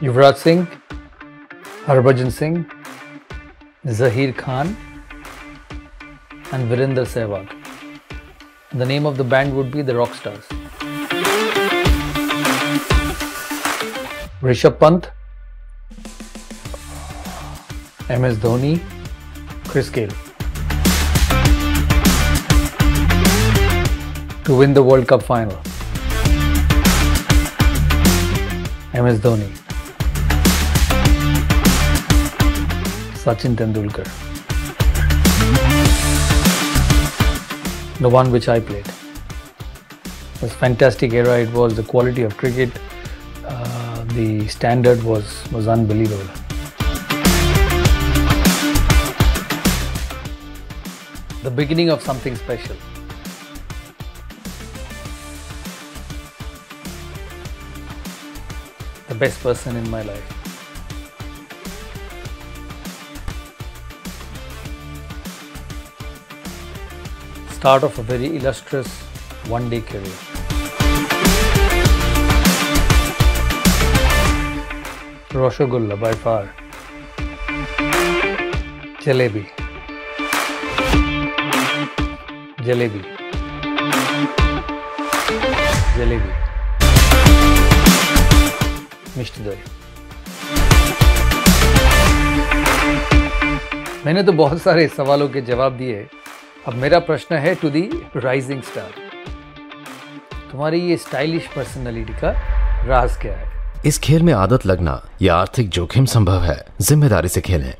Yuvraj Singh, Harbhajan Singh, Zaheer Khan, and Virender Sehwag. The name of the band would be the Rockstars. Rishabh Pant, MS Dhoni, Chris Gayle. To win the World Cup final. MS Dhoni. Sachin Tendulkar. The one which I played. It was fantastic era. It was the quality of cricket. Uh, the standard was was unbelievable. The beginning of something special. The best person in my life. Start of a very illustrious one day career. Roshogulla by far. Jalebi. Jalebi. Jalebi. मिष्ट दही मैंने तो बहुत सारे सवालों के जवाब दिए अब मेरा प्रश्न है टू दी राइजिंग स्टार तुम्हारी ये स्टाइलिश पर्सनालिटी का राज क्या है? इस खेल में आदत लगना या आर्थिक जोखिम संभव है। ज़िम्मेदारी से खेलें।